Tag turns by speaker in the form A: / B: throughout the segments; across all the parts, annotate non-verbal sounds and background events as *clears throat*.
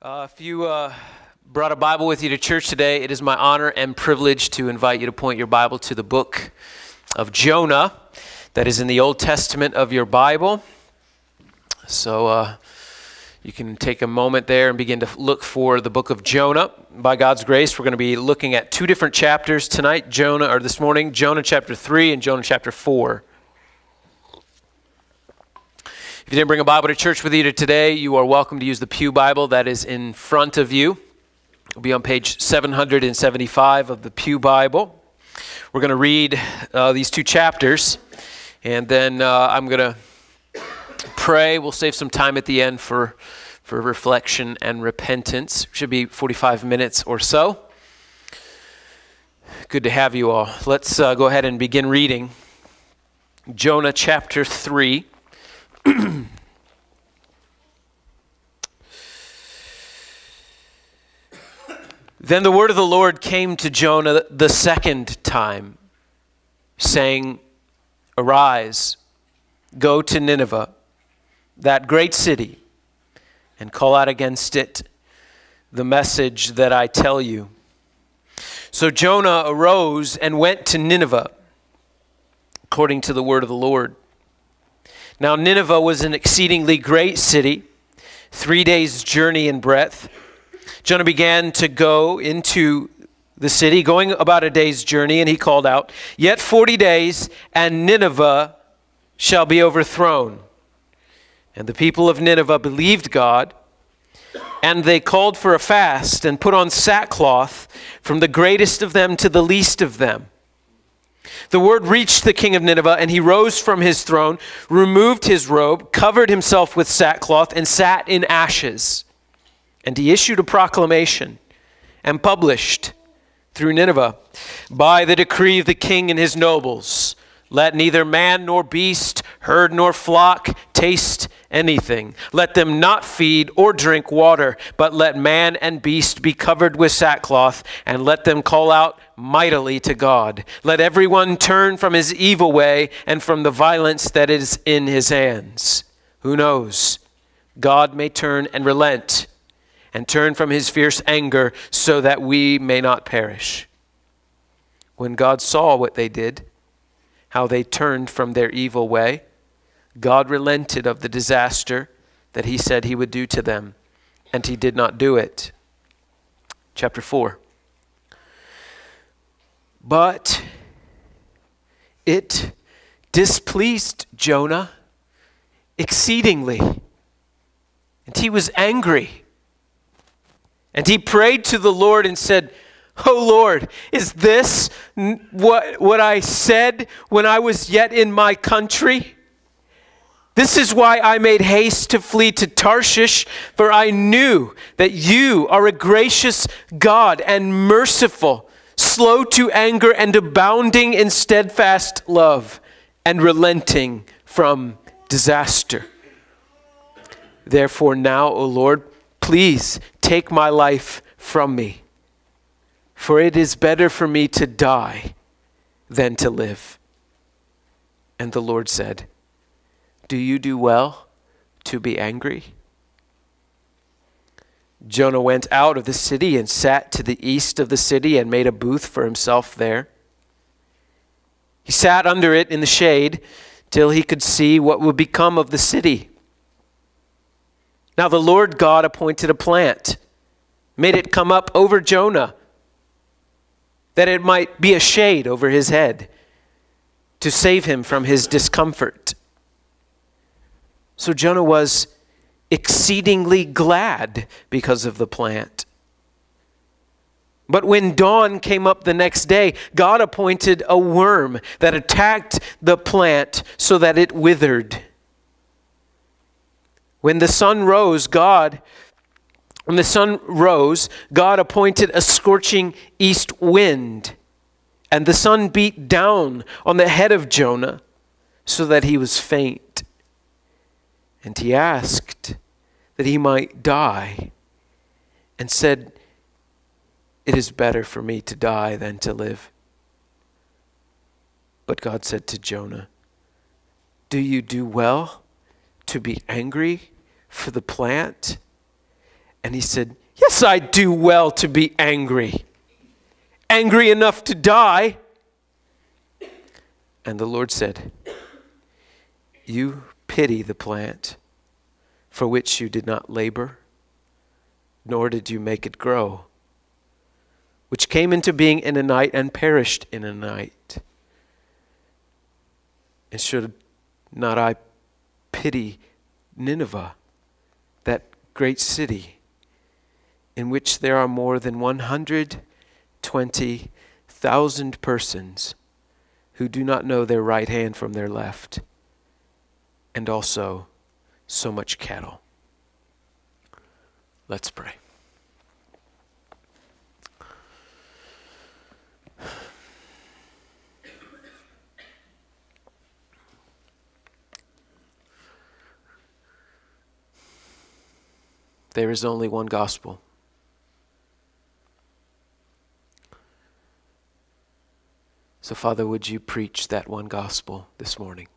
A: Uh, if you uh, brought a Bible with you to church today, it is my honor and privilege to invite you to point your Bible to the book of Jonah that is in the Old Testament of your Bible. So uh, you can take a moment there and begin to look for the book of Jonah. By God's grace, we're going to be looking at two different chapters tonight, Jonah, or this morning, Jonah chapter 3 and Jonah chapter 4. If you didn't bring a Bible to church with you today, you are welcome to use the Pew Bible that is in front of you. It'll be on page 775 of the Pew Bible. We're going to read uh, these two chapters, and then uh, I'm going to pray. We'll save some time at the end for, for reflection and repentance. Should be 45 minutes or so. Good to have you all. Let's uh, go ahead and begin reading Jonah chapter 3. *clears throat* then the word of the Lord came to Jonah the second time, saying, Arise, go to Nineveh, that great city, and call out against it the message that I tell you. So Jonah arose and went to Nineveh, according to the word of the Lord. Now, Nineveh was an exceedingly great city, three days' journey in breadth. Jonah began to go into the city, going about a day's journey, and he called out, Yet forty days, and Nineveh shall be overthrown. And the people of Nineveh believed God, and they called for a fast and put on sackcloth from the greatest of them to the least of them. The word reached the king of Nineveh, and he rose from his throne, removed his robe, covered himself with sackcloth, and sat in ashes. And he issued a proclamation and published through Nineveh by the decree of the king and his nobles let neither man nor beast, herd nor flock taste anything. Let them not feed or drink water, but let man and beast be covered with sackcloth, and let them call out mightily to God. Let everyone turn from his evil way and from the violence that is in his hands. Who knows? God may turn and relent and turn from his fierce anger so that we may not perish. When God saw what they did, how they turned from their evil way, God relented of the disaster that he said he would do to them, and he did not do it. Chapter 4. But it displeased Jonah exceedingly, and he was angry. And he prayed to the Lord and said, Oh Lord, is this what, what I said when I was yet in my country? This is why I made haste to flee to Tarshish, for I knew that you are a gracious God and merciful, slow to anger and abounding in steadfast love, and relenting from disaster. Therefore, now, O Lord, please take my life from me for it is better for me to die than to live. And the Lord said, Do you do well to be angry? Jonah went out of the city and sat to the east of the city and made a booth for himself there. He sat under it in the shade till he could see what would become of the city. Now the Lord God appointed a plant, made it come up over Jonah that it might be a shade over his head to save him from his discomfort. So Jonah was exceedingly glad because of the plant. But when dawn came up the next day, God appointed a worm that attacked the plant so that it withered. When the sun rose, God when the sun rose, God appointed a scorching east wind, and the sun beat down on the head of Jonah so that he was faint. And he asked that he might die, and said, It is better for me to die than to live. But God said to Jonah, Do you do well to be angry for the plant? And he said, Yes, I do well to be angry. Angry enough to die. And the Lord said, You pity the plant for which you did not labor, nor did you make it grow, which came into being in a night and perished in a night. And should not I pity Nineveh, that great city, in which there are more than 120,000 persons who do not know their right hand from their left, and also so much cattle. Let's pray. There is only one gospel. So, Father, would you preach that one gospel this morning?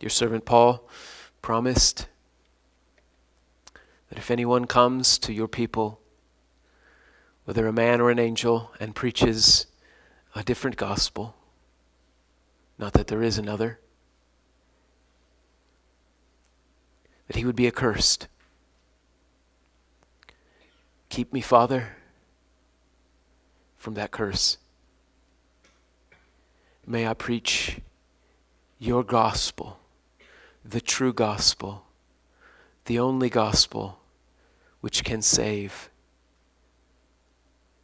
A: Your servant Paul promised that if anyone comes to your people, whether a man or an angel, and preaches a different gospel, not that there is another, that he would be accursed. Keep me, Father, from that curse. May I preach your gospel the true gospel, the only gospel which can save,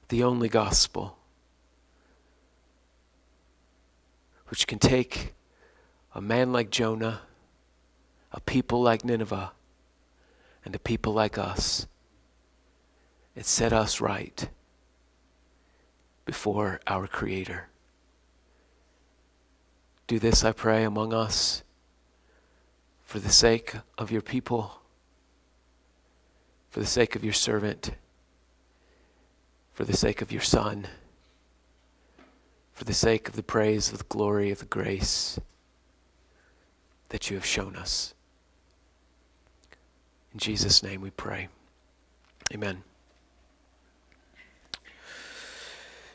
A: the only gospel which can take a man like Jonah, a people like Nineveh, and a people like us and set us right before our Creator. Do this, I pray, among us for the sake of your people, for the sake of your servant, for the sake of your Son, for the sake of the praise of the glory of the grace that you have shown us. In Jesus' name we pray. Amen.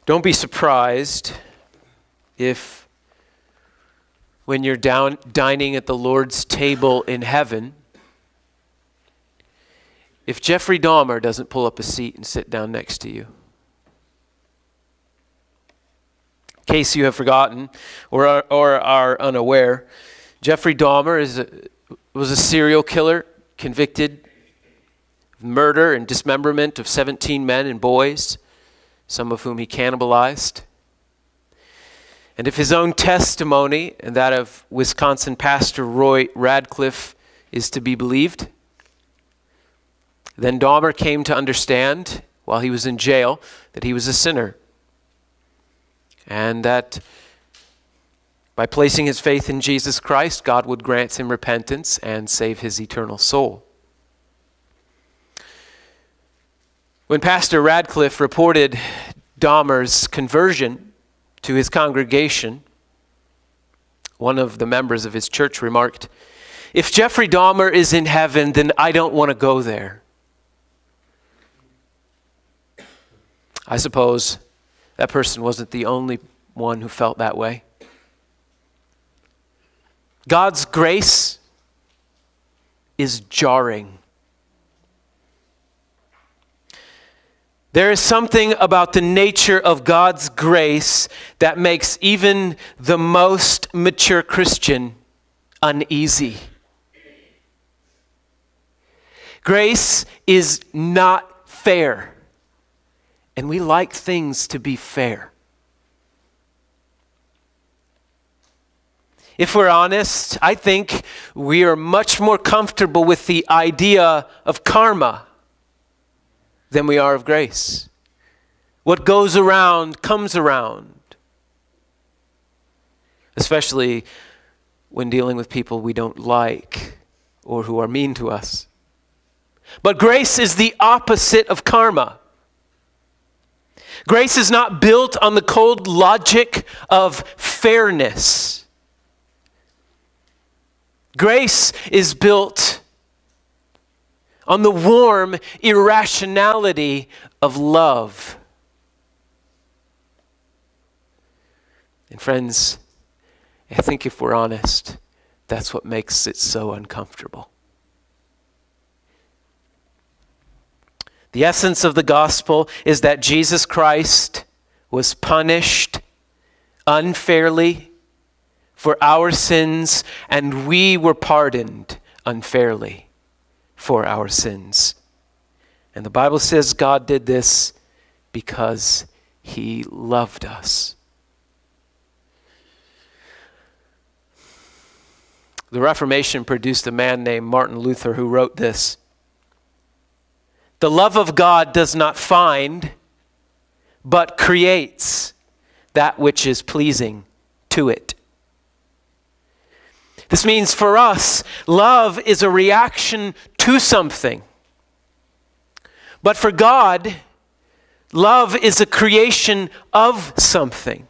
A: Don't be surprised if when you're down dining at the Lord's table in heaven, if Jeffrey Dahmer doesn't pull up a seat and sit down next to you. In case you have forgotten or are, or are unaware, Jeffrey Dahmer is a, was a serial killer convicted of murder and dismemberment of 17 men and boys, some of whom he cannibalized. And if his own testimony and that of Wisconsin pastor Roy Ratcliff is to be believed, then Dahmer came to understand while he was in jail that he was a sinner. And that by placing his faith in Jesus Christ, God would grant him repentance and save his eternal soul. When Pastor Ratcliff reported Dahmer's conversion, to his congregation, one of the members of his church remarked, If Jeffrey Dahmer is in heaven, then I don't want to go there. I suppose that person wasn't the only one who felt that way. God's grace is jarring. There is something about the nature of God's grace that makes even the most mature Christian uneasy. Grace is not fair, and we like things to be fair. If we're honest, I think we are much more comfortable with the idea of karma than we are of grace. What goes around comes around, especially when dealing with people we don't like or who are mean to us. But grace is the opposite of karma. Grace is not built on the cold logic of fairness. Grace is built on the warm irrationality of love. And, friends, I think if we're honest, that's what makes it so uncomfortable. The essence of the gospel is that Jesus Christ was punished unfairly for our sins, and we were pardoned unfairly for our sins. And the Bible says God did this because he loved us. The Reformation produced a man named Martin Luther who wrote this The love of God does not find, but creates that which is pleasing to it. This means for us, love is a reaction to something. But for God, love is a creation of something.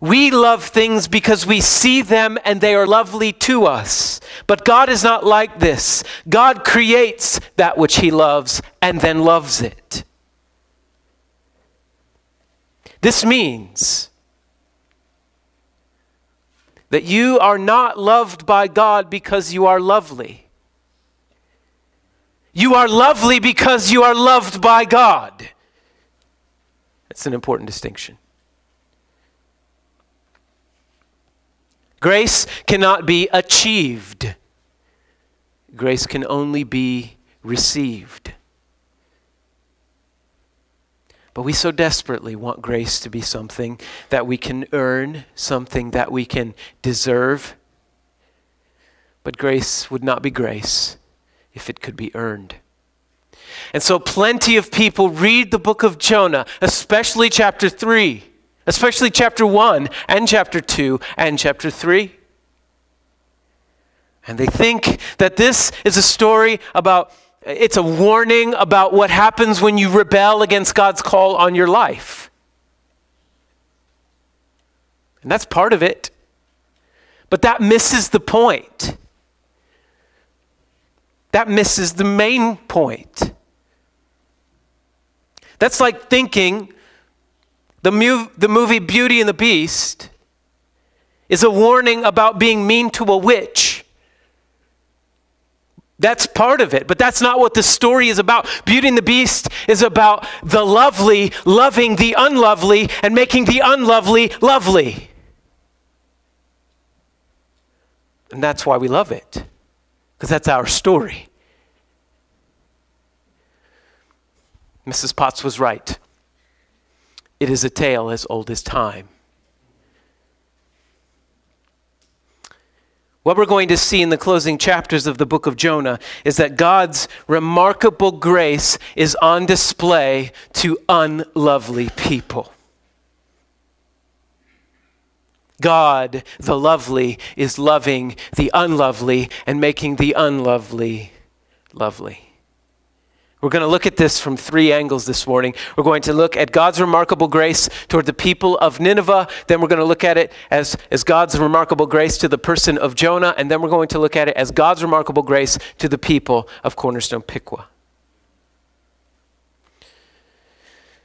A: We love things because we see them and they are lovely to us. But God is not like this. God creates that which He loves and then loves it. This means that you are not loved by God because you are lovely. You are lovely because you are loved by God. That's an important distinction. Grace cannot be achieved, grace can only be received. But we so desperately want grace to be something that we can earn, something that we can deserve. But grace would not be grace if it could be earned. And so, plenty of people read the book of Jonah, especially chapter 3, especially chapter 1 and chapter 2 and chapter 3. And they think that this is a story about it's a warning about what happens when you rebel against God's call on your life. And that's part of it. But that misses the point. That misses the main point. That's like thinking the, mu- the movie Beauty and the Beast is a warning about being mean to a witch that's part of it, but that's not what the story is about. Beauty and the Beast is about the lovely loving the unlovely and making the unlovely lovely. And that's why we love it, because that's our story. Mrs. Potts was right. It is a tale as old as time. What we're going to see in the closing chapters of the book of Jonah is that God's remarkable grace is on display to unlovely people. God, the lovely, is loving the unlovely and making the unlovely lovely. We're going to look at this from three angles this morning. We're going to look at God's remarkable grace toward the people of Nineveh. Then we're going to look at it as, as God's remarkable grace to the person of Jonah. And then we're going to look at it as God's remarkable grace to the people of Cornerstone Piqua.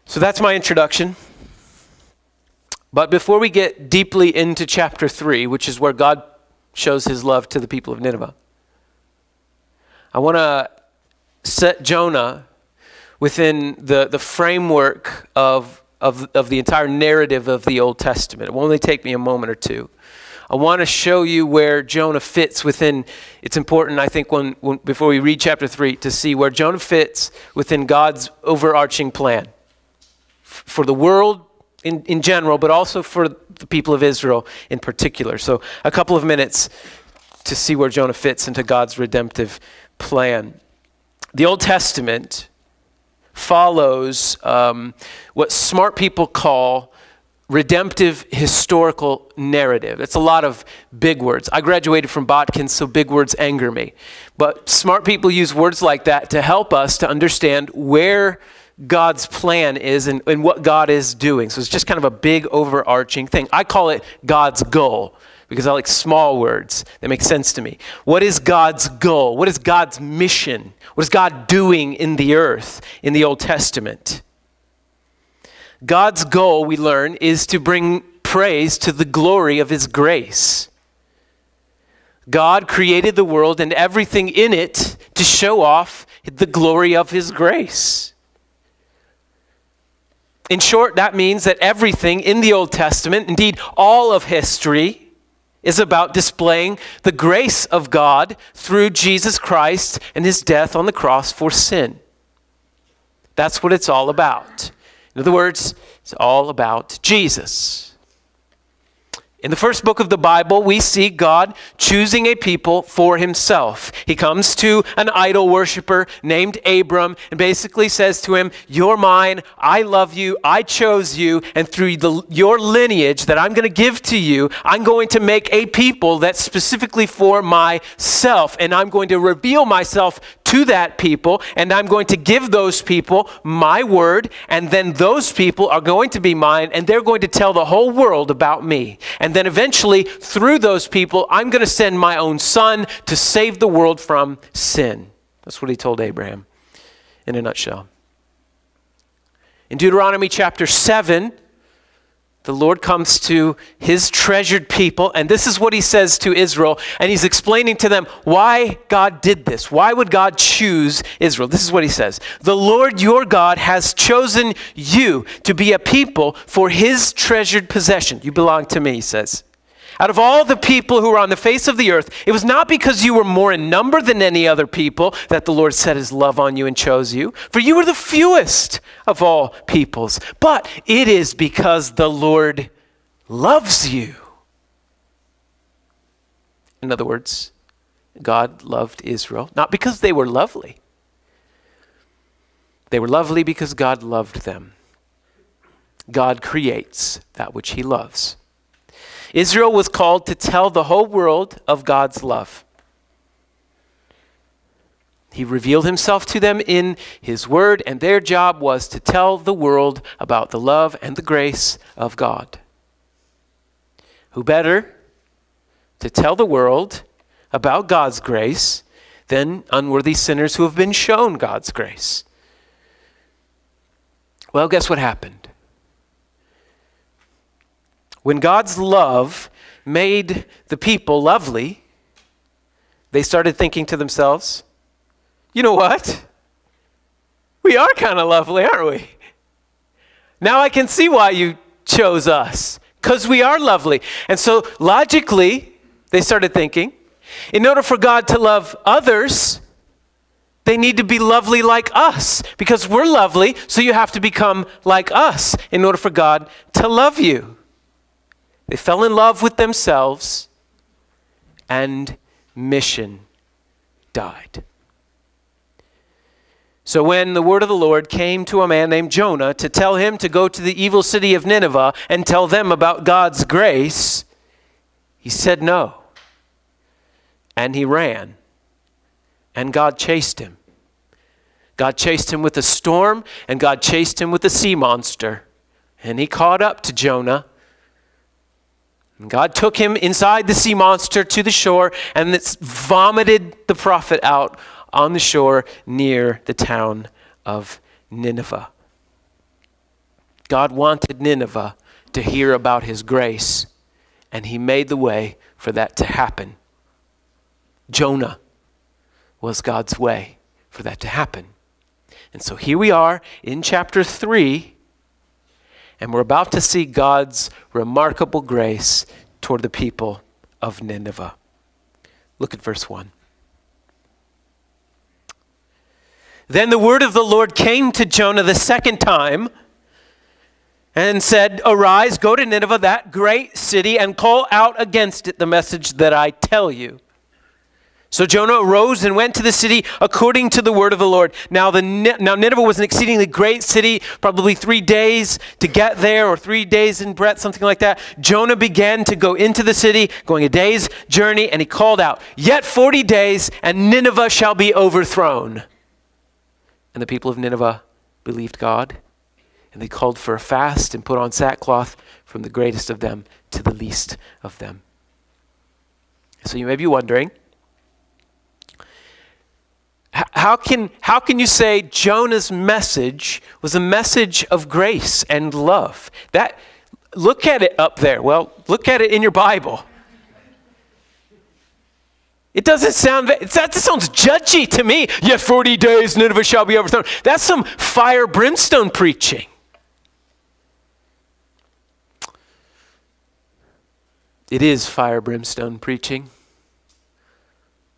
A: So that's my introduction. But before we get deeply into chapter 3, which is where God shows his love to the people of Nineveh, I want to set Jonah within the, the framework of, of, of the entire narrative of the Old Testament. It will only take me a moment or two. I want to show you where Jonah fits within. It's important, I think, when, when, before we read chapter 3, to see where Jonah fits within God's overarching plan for the world in, in general, but also for the people of Israel in particular. So, a couple of minutes to see where Jonah fits into God's redemptive plan the Old Testament follows um, what smart people call redemptive historical narrative. It's a lot of big words. I graduated from Botkin, so big words anger me. But smart people use words like that to help us to understand where God's plan is and, and what God is doing. So it's just kind of a big overarching thing. I call it God's goal because I like small words that make sense to me. What is God's goal? What is God's mission? What is God doing in the earth in the Old Testament? God's goal, we learn, is to bring praise to the glory of His grace. God created the world and everything in it to show off the glory of His grace. In short, that means that everything in the Old Testament, indeed all of history, is about displaying the grace of God through Jesus Christ and his death on the cross for sin. That's what it's all about. In other words, it's all about Jesus. In the first book of the Bible, we see God choosing a people for himself. He comes to an idol worshiper named Abram and basically says to him, You're mine, I love you, I chose you, and through the, your lineage that I'm going to give to you, I'm going to make a people that's specifically for myself, and I'm going to reveal myself to that people, and I'm going to give those people my word, and then those people are going to be mine, and they're going to tell the whole world about me. And then eventually, through those people, I'm going to send my own son to save the world from sin. That's what he told Abraham in a nutshell. In Deuteronomy chapter 7, the Lord comes to his treasured people, and this is what he says to Israel, and he's explaining to them why God did this. Why would God choose Israel? This is what he says The Lord your God has chosen you to be a people for his treasured possession. You belong to me, he says. Out of all the people who were on the face of the earth, it was not because you were more in number than any other people that the Lord set his love on you and chose you, for you were the fewest of all peoples. But it is because the Lord loves you. In other words, God loved Israel, not because they were lovely. They were lovely because God loved them. God creates that which he loves. Israel was called to tell the whole world of God's love. He revealed himself to them in his word, and their job was to tell the world about the love and the grace of God. Who better to tell the world about God's grace than unworthy sinners who have been shown God's grace? Well, guess what happened? When God's love made the people lovely, they started thinking to themselves, you know what? We are kind of lovely, aren't we? Now I can see why you chose us, because we are lovely. And so logically, they started thinking, in order for God to love others, they need to be lovely like us because we're lovely, so you have to become like us in order for God to love you. They fell in love with themselves, and mission died. So, when the word of the Lord came to a man named Jonah to tell him to go to the evil city of Nineveh and tell them about God's grace, he said no. And he ran. And God chased him. God chased him with a storm, and God chased him with a sea monster. And he caught up to Jonah God took him inside the sea monster to the shore and it's vomited the prophet out on the shore near the town of Nineveh. God wanted Nineveh to hear about his grace, and he made the way for that to happen. Jonah was God's way for that to happen. And so here we are in chapter 3 and we're about to see God's remarkable grace toward the people of Nineveh. Look at verse 1. Then the word of the Lord came to Jonah the second time and said, Arise, go to Nineveh, that great city, and call out against it the message that I tell you. So Jonah arose and went to the city according to the word of the Lord. Now, the, now Nineveh was an exceedingly great city, probably three days to get there, or three days in breadth, something like that. Jonah began to go into the city, going a day's journey, and he called out, Yet 40 days, and Nineveh shall be overthrown. And the people of Nineveh believed God, and they called for a fast and put on sackcloth from the greatest of them to the least of them. So you may be wondering, how can, how can you say Jonah's message was a message of grace and love? That, look at it up there. Well, look at it in your Bible. It doesn't sound, that sounds judgy to me. Yet 40 days, Nineveh shall be overthrown. That's some fire brimstone preaching. It is fire brimstone preaching.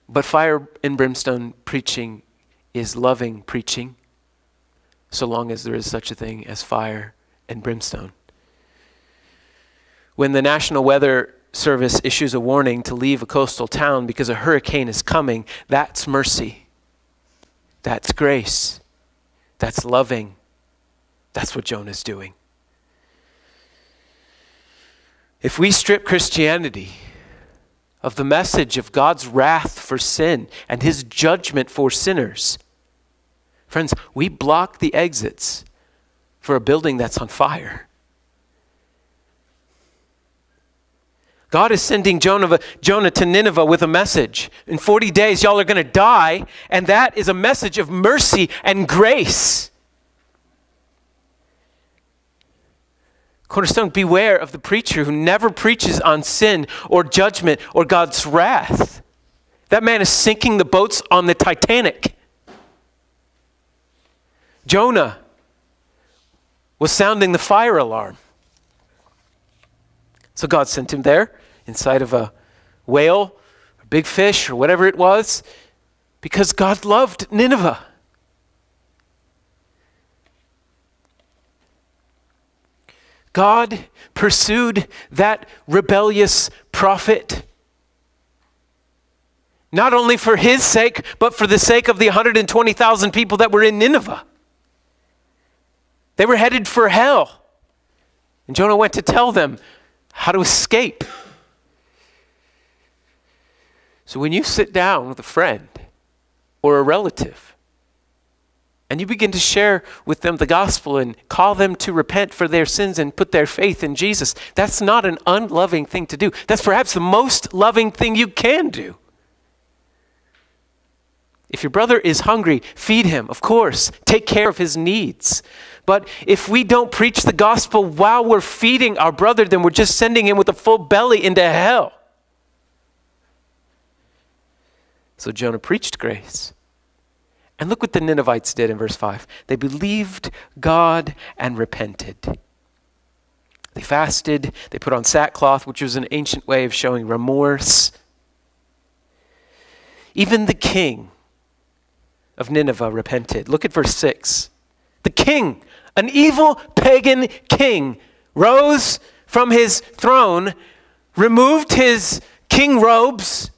A: But fire and brimstone preaching is loving preaching, so long as there is such a thing as fire and brimstone. When the National Weather Service issues a warning to leave a coastal town because a hurricane is coming, that's mercy. That's grace. That's loving. That's what Jonah's doing. If we strip Christianity of the message of God's wrath for sin and his judgment for sinners, friends, we block the exits for a building that's on fire. God is sending Jonah, Jonah to Nineveh with a message. In 40 days, y'all are going to die, and that is a message of mercy and grace. Cornerstone, beware of the preacher who never preaches on sin or judgment or God's wrath. That man is sinking the boats on the Titanic. Jonah was sounding the fire alarm. So God sent him there inside of a whale, a big fish, or whatever it was, because God loved Nineveh. God pursued that rebellious prophet. Not only for his sake, but for the sake of the 120,000 people that were in Nineveh. They were headed for hell. And Jonah went to tell them how to escape. So when you sit down with a friend or a relative and you begin to share with them the gospel and call them to repent for their sins and put their faith in Jesus, that's not an unloving thing to do. That's perhaps the most loving thing you can do. If your brother is hungry, feed him, of course. Take care of his needs. But if we don't preach the gospel while we're feeding our brother, then we're just sending him with a full belly into hell. So Jonah preached grace. And look what the Ninevites did in verse 5. They believed God and repented. They fasted, they put on sackcloth, which was an ancient way of showing remorse. Even the king of Nineveh repented. Look at verse 6. The king, an evil pagan king, rose from his throne, removed his king robes,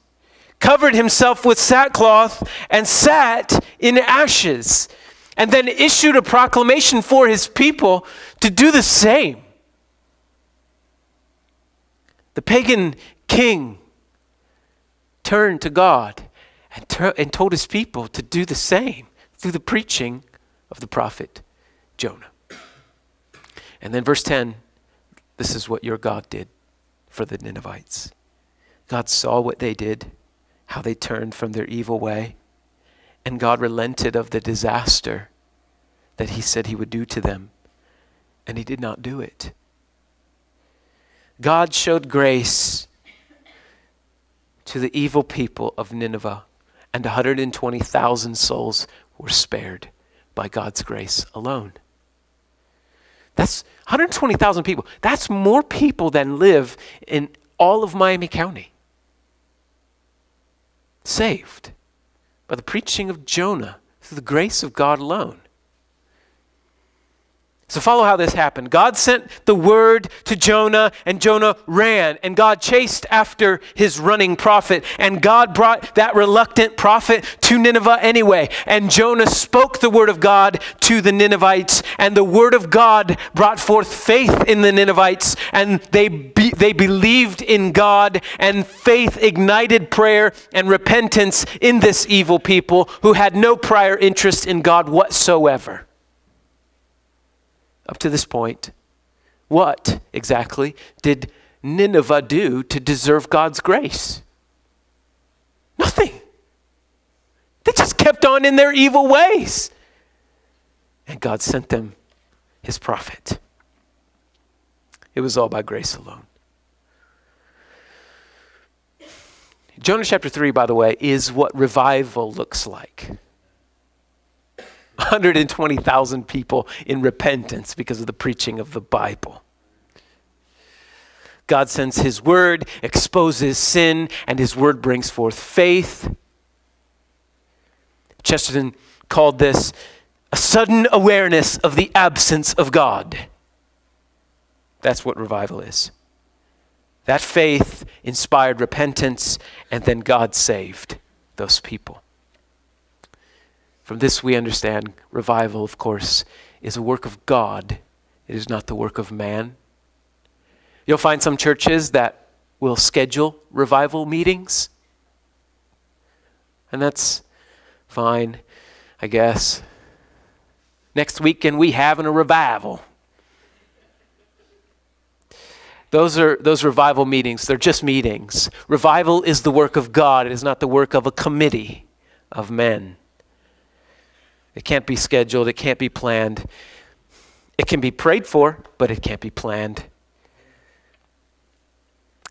A: covered himself with sackcloth, and sat in ashes, and then issued a proclamation for his people to do the same. The pagan king turned to God and, and told his people to do the same through the preaching of the prophet Jonah. And then, verse 10 this is what your God did for the Ninevites. God saw what they did how they turned from their evil way. And God relented of the disaster that He said He would do to them. And He did not do it. God showed grace to the evil people of Nineveh, and 120,000 souls were spared by God's grace alone. That's 120,000 people. That's more people than live in all of Miami County saved by the preaching of Jonah through the grace of God alone. So, follow how this happened. God sent the word to Jonah, and Jonah ran, and God chased after his running prophet, and God brought that reluctant prophet to Nineveh anyway. And Jonah spoke the word of God to the Ninevites, and the word of God brought forth faith in the Ninevites, and they, they believed in God, and faith ignited prayer and repentance in this evil people who had no prior interest in God whatsoever up to this point, what exactly did Nineveh do to deserve God's grace? Nothing. They just kept on in their evil ways. And God sent them his prophet. It was all by grace alone. Jonah chapter 3, by the way, is what revival looks like. 120,000 people in repentance because of the preaching of the Bible. God sends His word, exposes sin, and His word brings forth faith. Chesterton called this a sudden awareness of the absence of God. That's what revival is. That faith inspired repentance, and then God saved those people. From this, we understand revival, of course, is a work of God, it is not the work of man. You'll find some churches that will schedule revival meetings, and that's fine, I guess. Next weekend, we having a revival. Those are those revival meetings. They're just meetings. Revival is the work of God. It is not the work of a committee of men. It can't be scheduled, it can't be planned. It can be prayed for, but it can't be planned.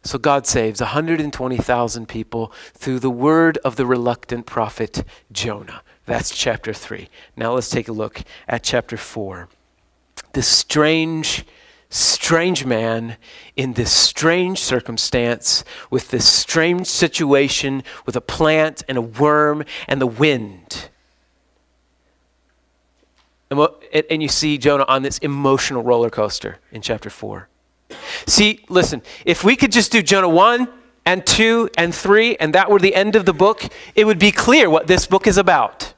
A: So God saves 120,000 people through the word of the reluctant prophet Jonah. That's chapter 3. Now let's take a look at chapter 4. This strange strange man in this strange circumstance with this strange situation with a plant and a worm and the wind. And, and you see Jonah on this emotional roller coaster in chapter 4. See, listen, if we could just do Jonah 1 and 2 and 3 and that were the end of the book, it would be clear what this book is about.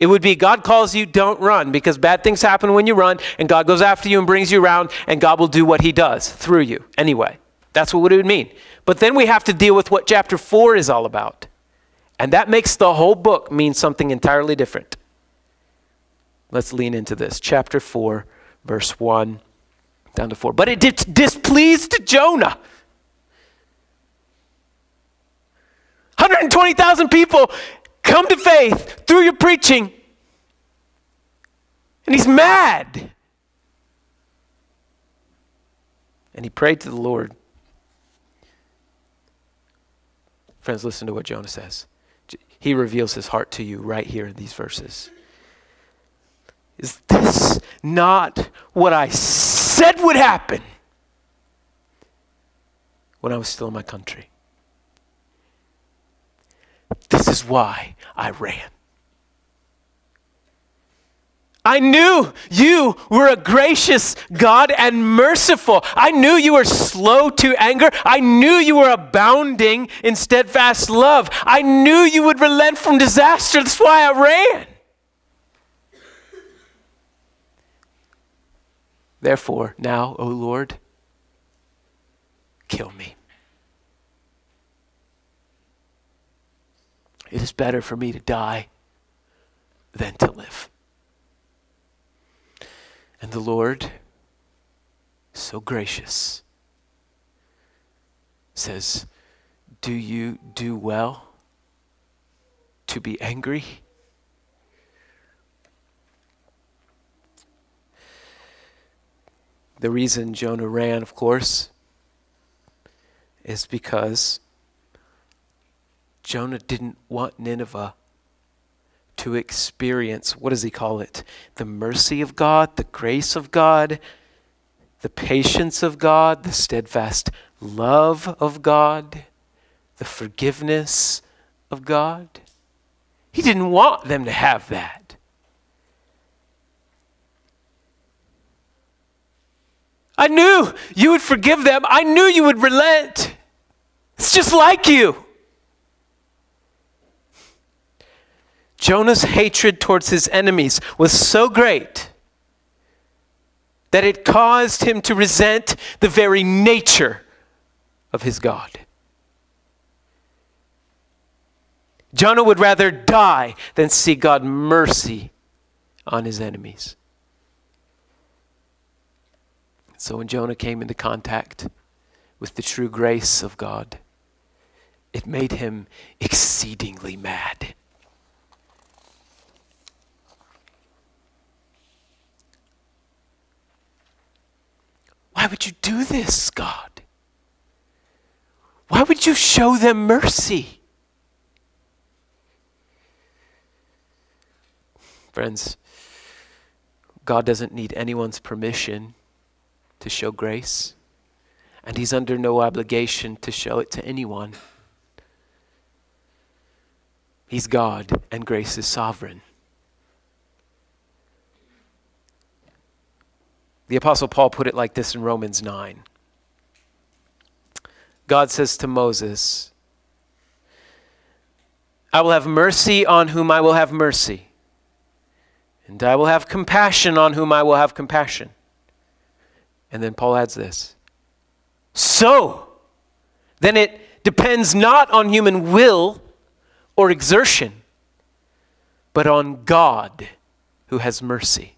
A: It would be God calls you, don't run, because bad things happen when you run, and God goes after you and brings you around, and God will do what He does through you anyway. That's what it would mean. But then we have to deal with what chapter 4 is all about. And that makes the whole book mean something entirely different. Let's lean into this. Chapter 4, verse 1 down to 4. But it displeased Jonah. 120,000 people come to faith through your preaching. And he's mad. And he prayed to the Lord. Friends, listen to what Jonah says. He reveals his heart to you right here in these verses. Is this not what I said would happen when I was still in my country? This is why I ran. I knew you were a gracious God and merciful. I knew you were slow to anger. I knew you were abounding in steadfast love. I knew you would relent from disaster. That's why I ran. Therefore, now, O Lord, kill me. It is better for me to die than to live. And the Lord, so gracious, says, Do you do well to be angry? The reason Jonah ran, of course, is because Jonah didn't want Nineveh to experience what does he call it? The mercy of God, the grace of God, the patience of God, the steadfast love of God, the forgiveness of God. He didn't want them to have that. I knew you would forgive them. I knew you would relent. It's just like you. Jonah's hatred towards his enemies was so great that it caused him to resent the very nature of his God. Jonah would rather die than see God mercy on his enemies. So when Jonah came into contact with the true grace of God, it made him exceedingly mad. Would you do this, God? Why would you show them mercy? Friends, God doesn't need anyone's permission to show grace, and He's under no obligation to show it to anyone. He's God, and grace is sovereign. The Apostle Paul put it like this in Romans 9. God says to Moses, I will have mercy on whom I will have mercy, and I will have compassion on whom I will have compassion. And then Paul adds this So, then it depends not on human will or exertion, but on God who has mercy.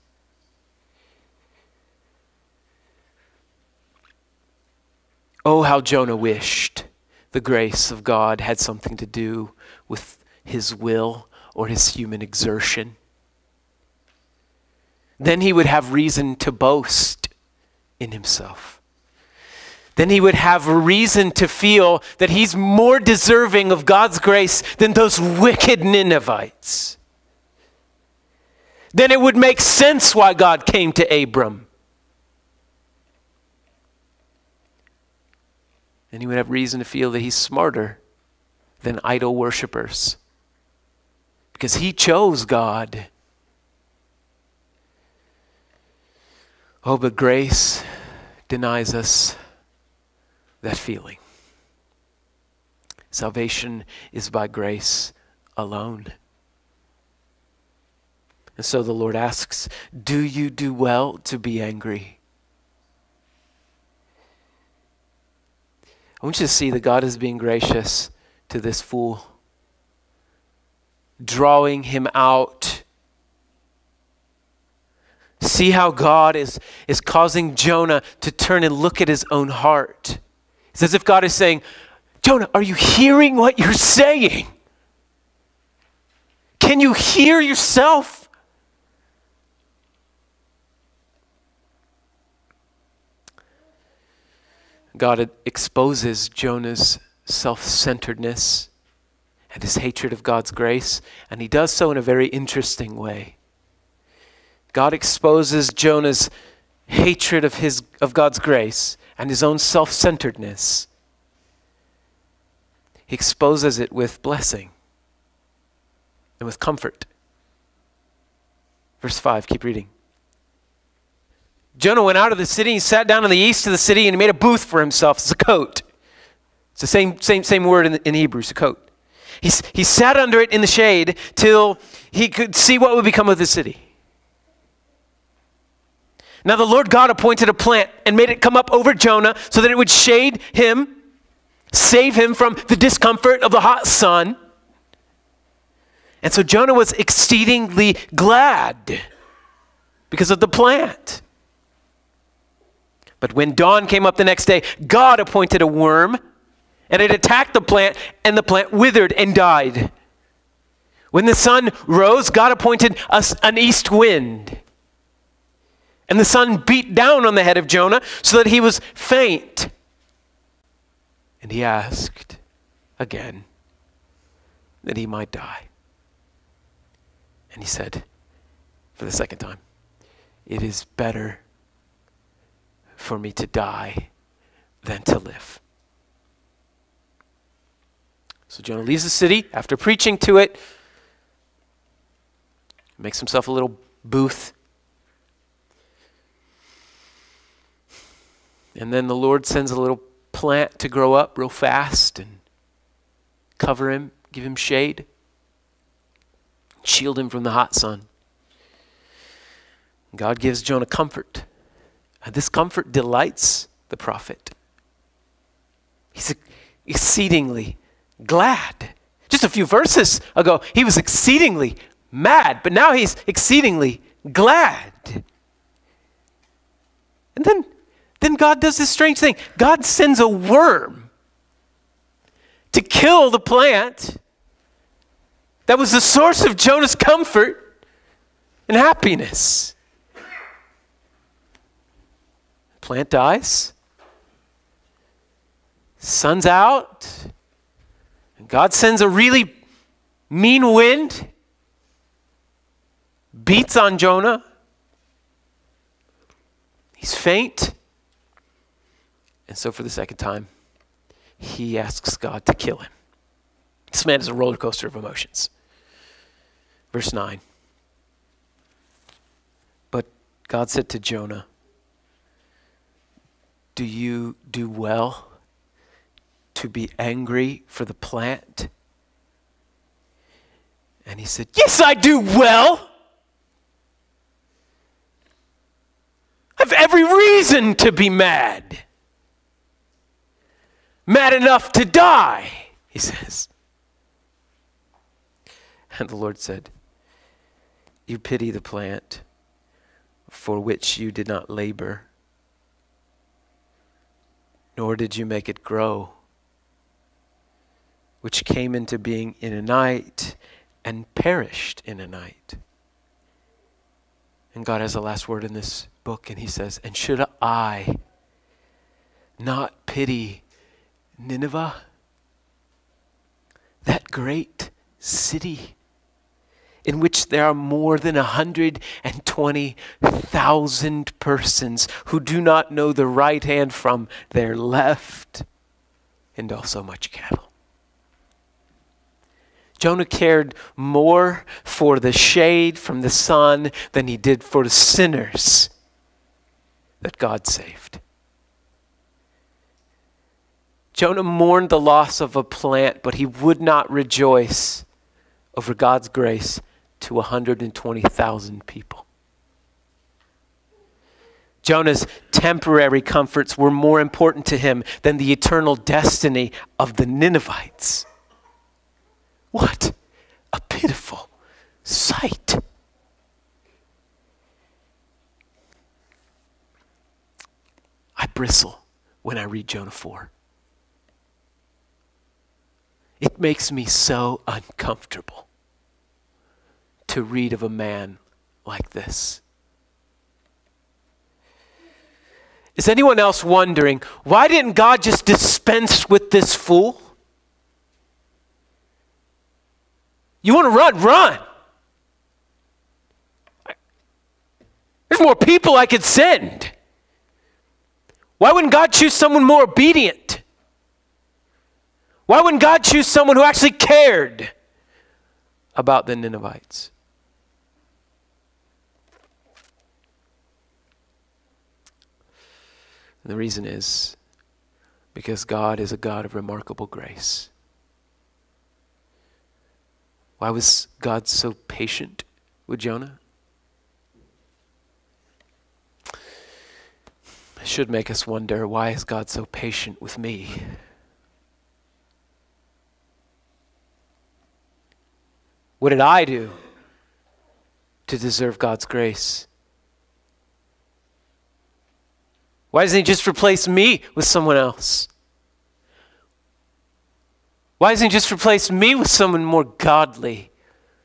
A: Oh, how Jonah wished the grace of God had something to do with his will or his human exertion. Then he would have reason to boast in himself. Then he would have reason to feel that he's more deserving of God's grace than those wicked Ninevites. Then it would make sense why God came to Abram then he would have reason to feel that he's smarter than idol worshippers because he chose God. Oh, but grace denies us that feeling. Salvation is by grace alone. And so the Lord asks, Do you do well to be angry? I want you to see that God is being gracious to this fool, drawing him out. See how God is, is causing Jonah to turn and look at his own heart. It's as if God is saying, Jonah, are you hearing what you're saying? Can you hear yourself? God exposes Jonah's self centeredness and his hatred of God's grace, and he does so in a very interesting way. God exposes Jonah's hatred of, his, of God's grace and his own self centeredness. He exposes it with blessing and with comfort. Verse 5, keep reading. Jonah went out of the city, he sat down in the east of the city, and he made a booth for himself. It's a coat. It's the same, same, same word in, in Hebrew, a coat. He, he sat under it in the shade till he could see what would become of the city. Now the Lord God appointed a plant and made it come up over Jonah so that it would shade him, save him from the discomfort of the hot sun. And so Jonah was exceedingly glad because of the plant. But when dawn came up the next day, God appointed a worm, and it attacked the plant, and the plant withered and died. When the sun rose, God appointed an east wind. And the sun beat down on the head of Jonah so that he was faint. And he asked again that he might die. And he said, for the second time, It is better for me to die than to live. So Jonah leaves the city after preaching to it, makes himself a little booth. And then the Lord sends a little plant to grow up real fast and cover him, give him shade, shield him from the hot sun. God gives Jonah comfort. This comfort delights the prophet. He's exceedingly glad. Just a few verses ago, he was exceedingly mad, but now he's exceedingly glad. And then, then God does this strange thing God sends a worm to kill the plant that was the source of Jonah's comfort and happiness. Plant dies. Sun's out. And God sends a really mean wind, beats on Jonah. He's faint. And so, for the second time, he asks God to kill him. This man is a roller coaster of emotions. Verse 9. But God said to Jonah, Do you do well to be angry for the plant? And he said, Yes, I do well. I have every reason to be mad. Mad enough to die, he says. And the Lord said, You pity the plant for which you did not labor, nor did you make it grow, which came into being in a night and perished in a night. And God has the last word in this book, and He says, And should I not pity Nineveh, that great city? In which there are more than 120,000 persons who do not know the right hand from their left, and also much cattle. Jonah cared more for the shade from the sun than he did for the sinners that God saved. Jonah mourned the loss of a plant, but he would not rejoice over God's grace to 120,000 people. Jonah's temporary comforts were more important to him than the eternal destiny of the Ninevites. What a pitiful sight. I bristle when I read Jonah 4. It makes me so uncomfortable to read of a man like this. Is anyone else wondering why didn't God just dispense with this fool? You want to run? Run. There's more people I could send. Why wouldn't God choose someone more obedient? Why wouldn't God choose someone who actually cared about the Ninevites? And the reason is because God is a God of remarkable grace. Why was God so patient with Jonah? It should make us wonder why is God so patient with me? What did I do to deserve God's grace? Why doesn't he just replace me with someone else? Why doesn't he just replace me with someone more godly,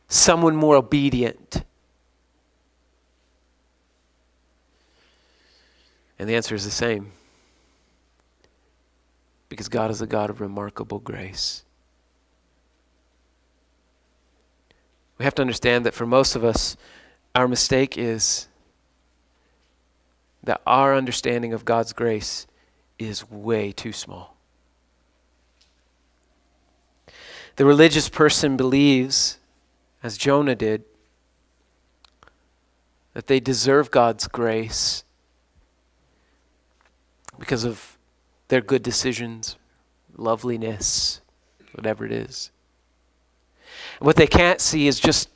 A: someone more obedient? And the answer is the same. Because God is a God of remarkable grace. We have to understand that for most of us, our mistake is that our understanding of God's grace is way too small. The religious person believes, as Jonah did, that they deserve God's grace because of their good decisions, loveliness, whatever it is. What they can't see is just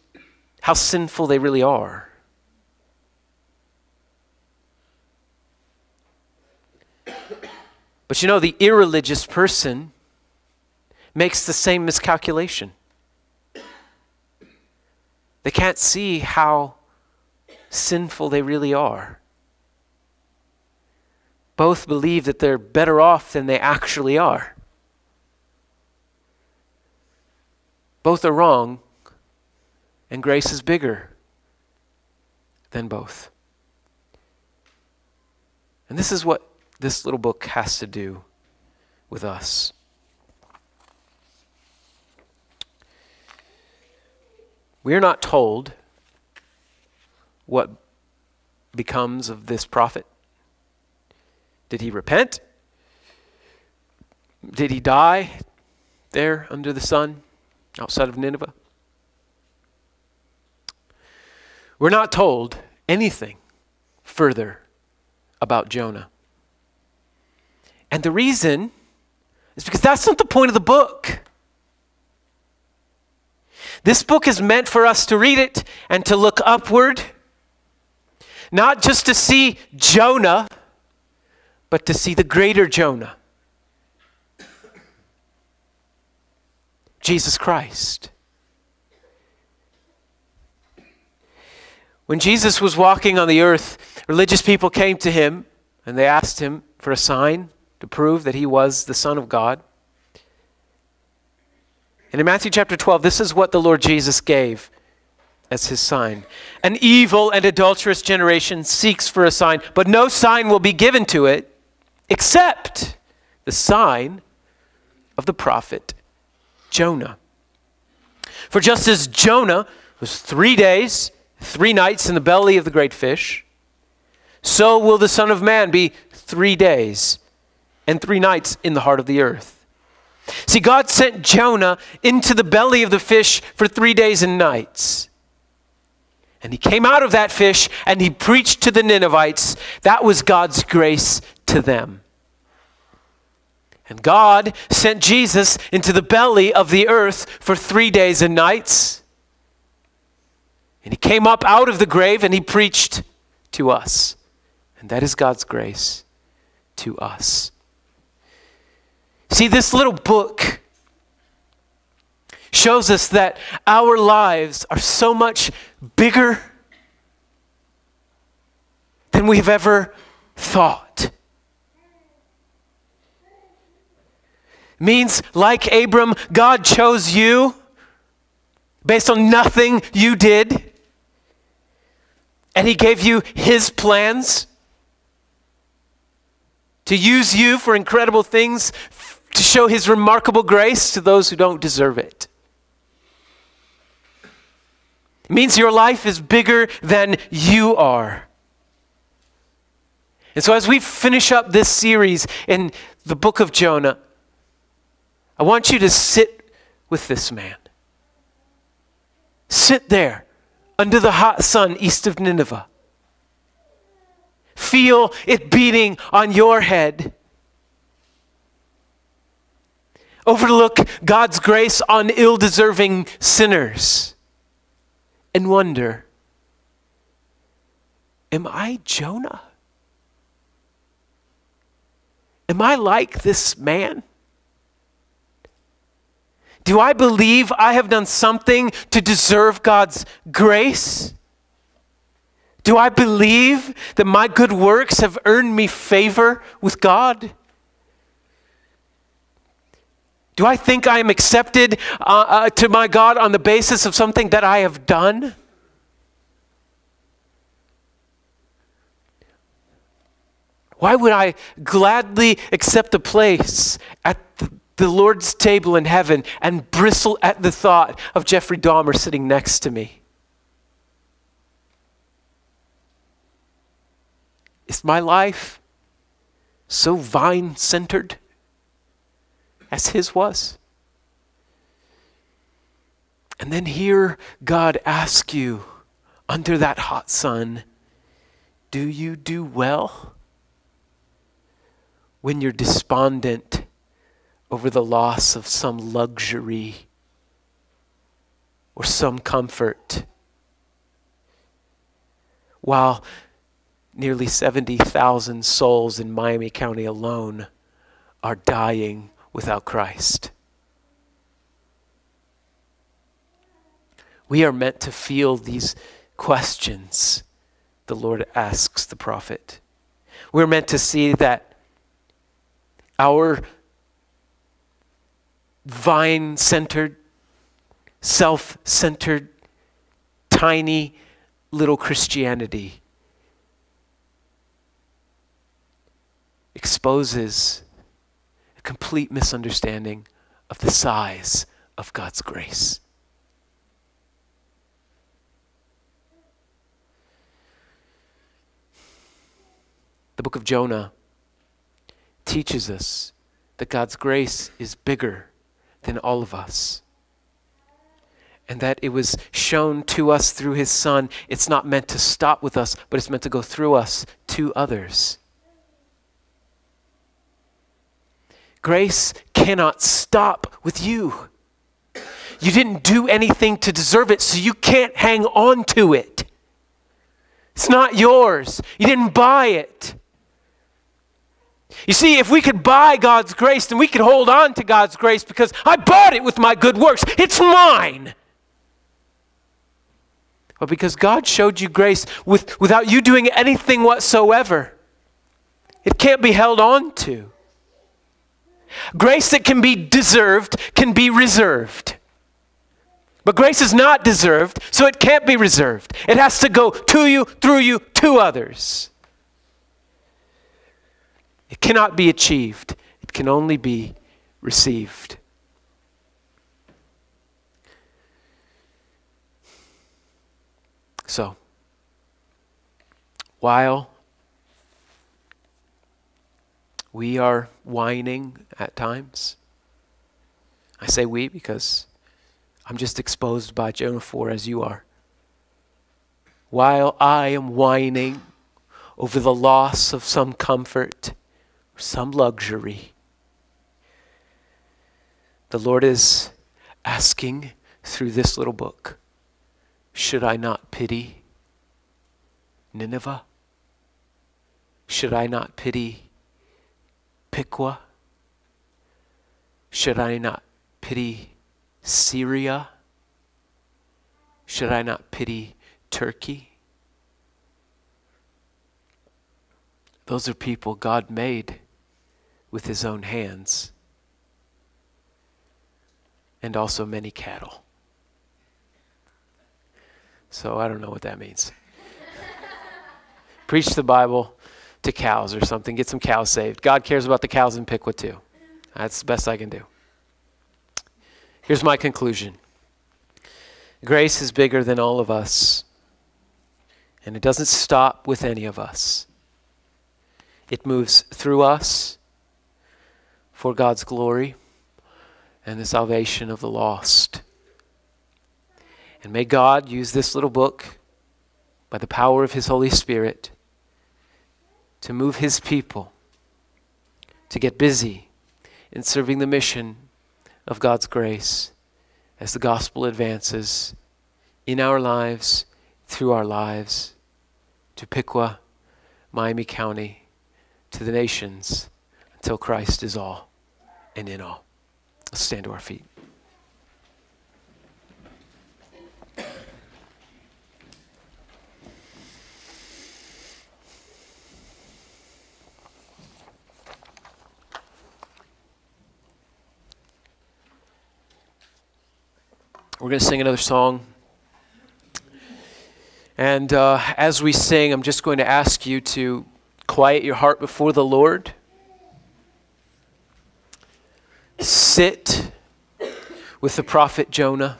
A: how sinful they really are. But you know, the irreligious person makes the same miscalculation. They can't see how sinful they really are. Both believe that they're better off than they actually are. Both are wrong, and grace is bigger than both. And this is what this little book has to do with us. We are not told what becomes of this prophet. Did he repent? Did he die there under the sun outside of Nineveh? We're not told anything further about Jonah. And the reason is because that's not the point of the book. This book is meant for us to read it and to look upward, not just to see Jonah, but to see the greater Jonah. Jesus Christ. When Jesus was walking on the earth, religious people came to him and they asked him for a sign to prove that he was the Son of God. And in Matthew chapter 12, this is what the Lord Jesus gave as his sign. An evil and adulterous generation seeks for a sign, but no sign will be given to it except the sign of the prophet Jonah. For just as Jonah was three days, three nights in the belly of the great fish, so will the Son of Man be three days and three nights in the heart of the earth. See, God sent Jonah into the belly of the fish for three days and nights. And he came out of that fish and he preached to the Ninevites. That was God's grace to them. And God sent Jesus into the belly of the earth for three days and nights. And he came up out of the grave and he preached to us. And that is God's grace to us. See, this little book shows us that our lives are so much bigger than we've ever thought. Means, like Abram, God chose you based on nothing you did, and He gave you His plans to use you for incredible things to show his remarkable grace to those who don't deserve it. It means your life is bigger than you are. And so, as we finish up this series in the book of Jonah, I want you to sit with this man. Sit there under the hot sun east of Nineveh. Feel it beating on your head overlook God's grace on ill deserving sinners, and wonder Am I Jonah? Am I like this man? Do I believe I have done something to deserve God's grace? Do I believe that my good works have earned me favor with God? Do I think I am accepted uh, uh, to my God on the basis of something that I have done? Why would I gladly accept a place at the, Lord's table in heaven and bristle at the thought of Jeffrey Dahmer sitting next to me? Is my life so vine centered? As his was. And then hear God ask you under that hot sun, Do you do well? When you're despondent over the loss of some luxury or some comfort, while nearly 70,000 souls in Miami County alone are dying without Christ. We are meant to feel these questions the Lord asks the prophet. We're meant to see that our vine centered, self centered, tiny little Christianity exposes complete misunderstanding of the size of God's grace. The book of Jonah teaches us that God's grace is bigger than all of us. And that it was shown to us through his Son. It's not meant to stop with us, but it's meant to go through us to others. Grace cannot stop with you. You didn't do anything to deserve it, so you can't hang on to it. It's not yours. You didn't buy it. You see, if we could buy God's grace, then we could hold on to God's grace because I bought it with my good works. It's mine. But because God showed you grace with, without you doing anything whatsoever, it can't be held on to. Grace that can be deserved can be reserved. But grace is not deserved, so it can't be reserved. It has to go to you, through you, to others. It cannot be achieved, it can only be received. So, while we are whining at times, I say we because I'm just exposed by Jonah 4 as you are. While I am whining over the loss of some comfort, some luxury. The Lord is asking through this little book Should I not pity Nineveh? Should I not pity Piqua? Should I not pity Syria? Should I not pity Turkey? Those are people God made with his own hands, and also many cattle. So I don't know what that means. *laughs* Preach the Bible to cows or something, get some cows saved. God cares about the cows in Piqua too. That's the best I can do. Here's my conclusion grace is bigger than all of us, and it doesn't stop with any of us. It moves through us for God's glory and the salvation of the lost. And may God use this little book by the power of His Holy Spirit to move His people to get busy in serving the mission of God's grace as the gospel advances in our lives, through our lives, to Piqua, Miami County, to the nations, until Christ is all and in all. Let's stand to our feet. We're going to sing another song. And uh, as we sing, I'm just going to ask you to quiet your heart before the Lord sit with the prophet Jonah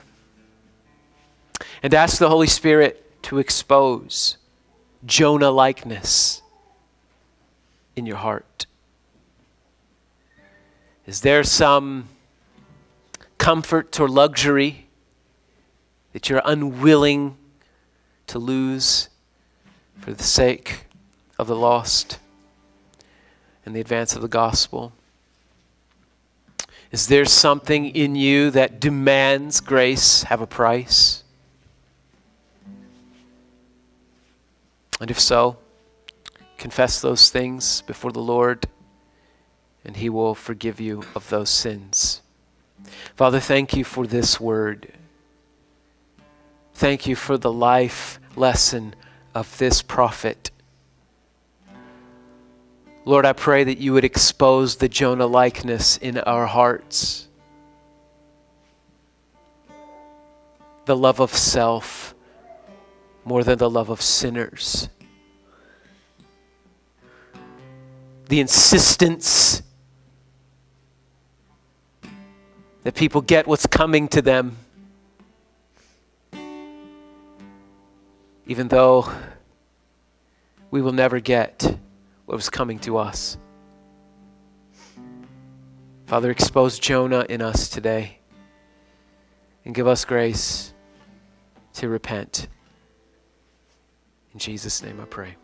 A: and ask the Holy Spirit to expose Jonah likeness in your heart. Is there some comfort or luxury that you're unwilling to lose for the sake of the lost and the advance of the gospel? Is there something in you that demands grace have a price? And if so, confess those things before the Lord, and He will forgive you of those sins. Father, thank you for this word. Thank you for the life lesson of this prophet. Lord, I pray that you would expose the Jonah likeness in our hearts. The love of self more than the love of sinners. the insistence that people get what's coming to them, even though we will never get what was coming to us. Father, expose Jonah in us today and give us grace to repent. In Jesus' name I pray.